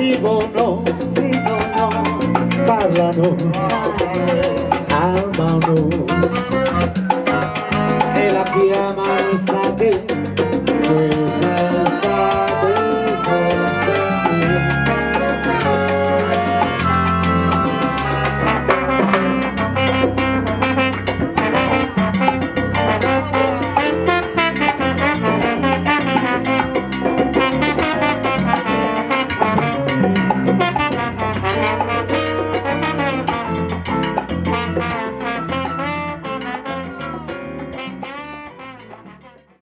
vivono, vivono, parlano, amano e la chiamano estate questa